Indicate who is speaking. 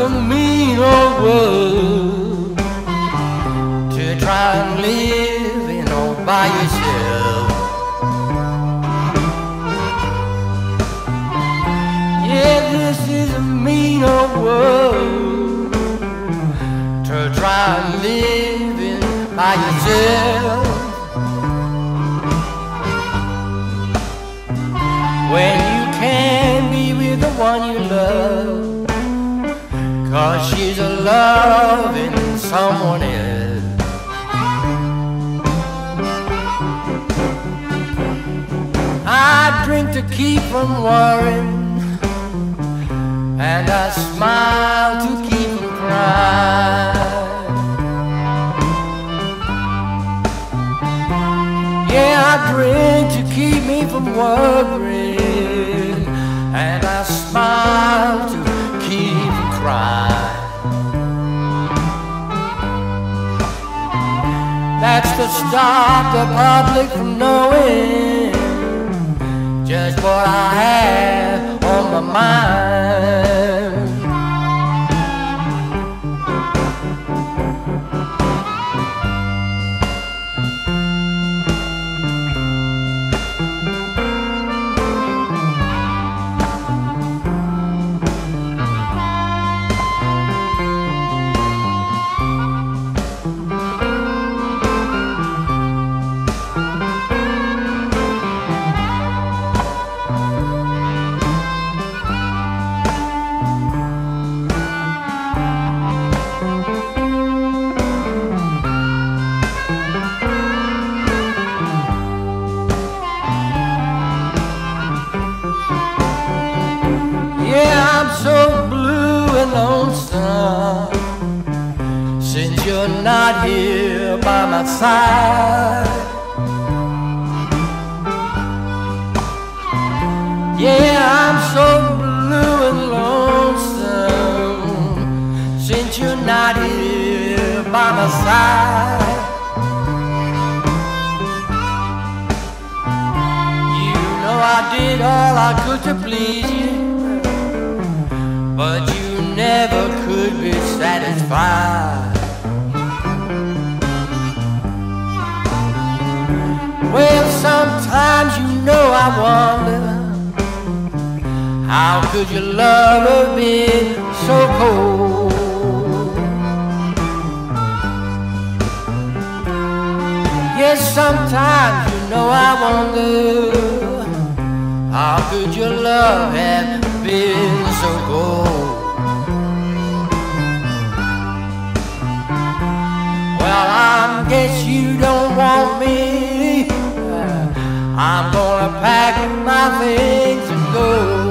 Speaker 1: A mean old world to try and live in all by yourself. Yeah, this is a mean old world to try and live in by yourself. When you can be with the one you love. Cause she's a loving someone else. I drink to keep from worrying, and I smile to keep from crying. Yeah, I drink to keep me from worrying, To stop the public from knowing just what I have on my mind. You're not here by my side. Yeah, I'm so blue and lonesome since you're not here by my side. You know I did all I could to please you. But you never could be satisfied. Sometimes you know I wonder how could your love have been so cold? Yes, sometimes you know I wonder how could your love have been so cold? Gonna pack my things and go.